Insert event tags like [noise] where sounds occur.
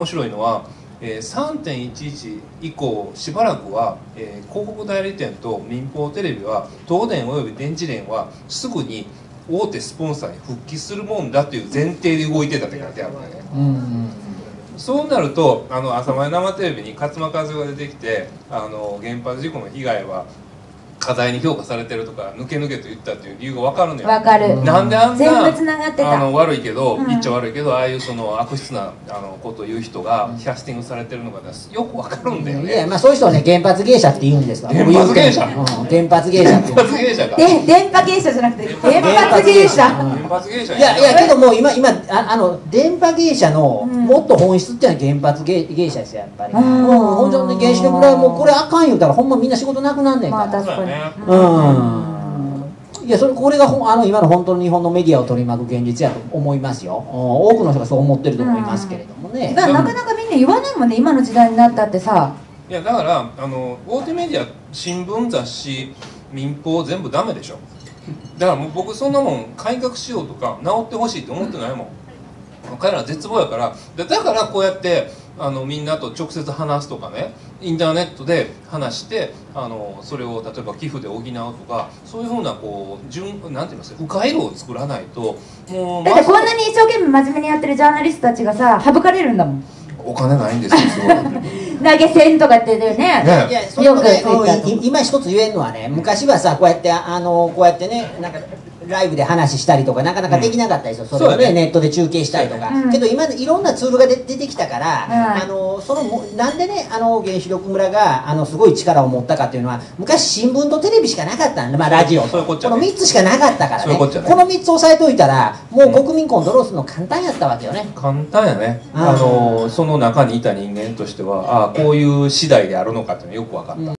面白いのは、えー、3.11以降しばらくは、えー、広告代理店と民放テレビは東電および電磁連はすぐに大手スポンサーに復帰するもんだという前提で動いてたって書いてあるんだよね、うんうん、そうなるとあの朝前生テレビに勝間和代が出てきてあの原発事故の被害は課題に評価されてるとか抜け抜けと言ったっていう理由が分かるのよ。分かる。なんであんな全部つながってた。あの悪いけど、うん、言っちゃ悪いけどああいうその悪質なあのことを言う人がキャスティングされてるのがよく分かるんだよね、いやまあそういう人はね原発芸者って言うんですわ。原発芸者、うん、原発芸者原発芸者か。で電波芸者じゃなくて原発芸者。原発芸者。いやいやけどもう今今ああの電波芸者のもっと本質っていうのは原発芸芸者ですよやっぱり、うん、ほんと原子力ぐらいもうこれあかん言うたらほんまみんな仕事なくなんねんから、まあ確かに、うん。いやそれこれがあの今の本当の日本のメディアを取り巻く現実やと思いますよ。多くの人がそう思ってると思いますけれどもね、だからなかなかみんな言わないもんね今の時代になったってさ。いやだからあの大手メディア新聞雑誌民放全部ダメでしょ。だからもう僕そんなもん改革しようとか直ってほしいって思ってないもん彼ら絶望やから。だからこうやってあのみんなと直接話すとかねインターネットで話してあのそれを例えば寄付で補うとかそういうふうなこう順なんて言いますか迂回路を作らないともうだってこんなに一生懸命真面目にやってるジャーナリストたちがさ省かれるんだもん。お金ないんですよ [laughs] 投げ銭とかってね。ねいやよく今一つ言えるのはね昔はさこうやってあのこうやってねなんかライブで話したりとかなかなかできなかったですよ、うん、それをね、ね、ネットで中継したりとか、うん、けど今いろんなツールが出てきたから、うん、あのそのなんでねあの原子力村があのすごい力を持ったかっていうのは昔新聞とテレビしかなかったんで、まあ、ラジオと。この3つしかなかったからね。この3つ押さえといたらもう国民コントロールするの簡単やったわけよね。簡単やね。あのその中にいた人間としてはああこういう次第であるのかっていうのよく分かった、